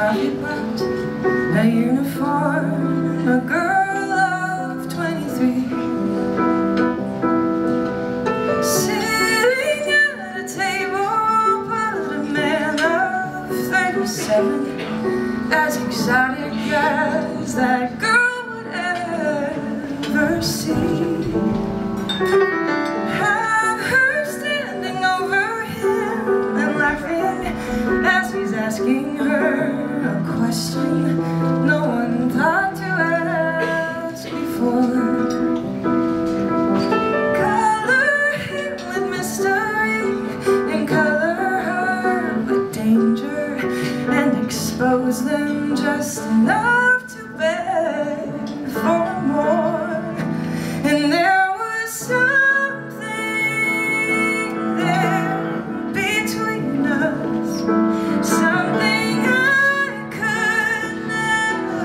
coffee pot, a uniform, a girl of 23. Sitting at a table but a man of 37, as exotic as that girl would ever see. asking her question no one thought to ask before. Color him with mystery and color her with danger and expose them just enough.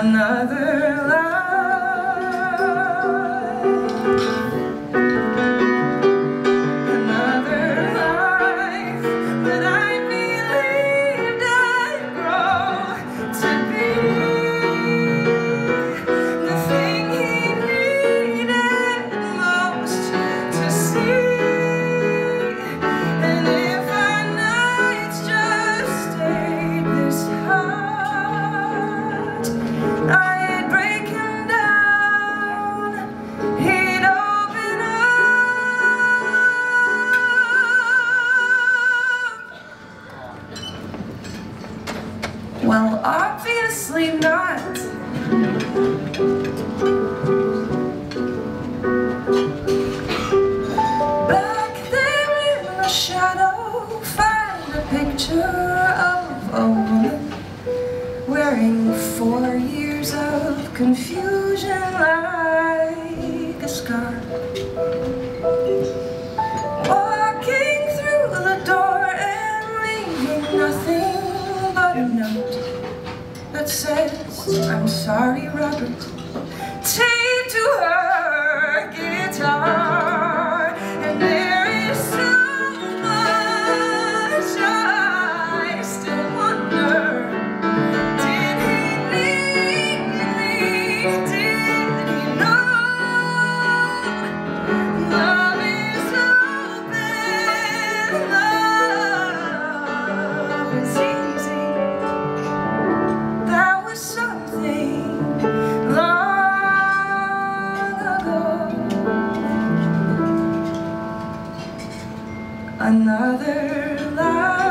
another life. Well, obviously not. Back there in the shadow, find a picture of a woman wearing four years of confusion. I'm sorry, Robert. another life.